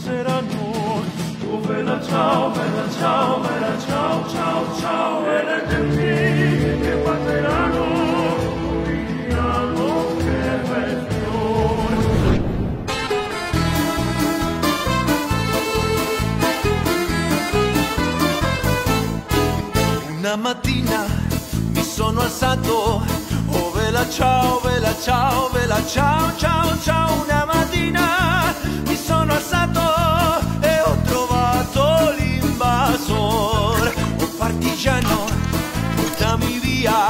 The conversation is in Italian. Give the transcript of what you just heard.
passeranno. Oh bella ciao, bella ciao, bella ciao, ciao, ciao, e le gentili che passeranno. Vediamo che bel. Una mattina mi sono alzato, oh vela ciao, vela ciao, vela ciao, ciao. Partigiano, portami via, oh vela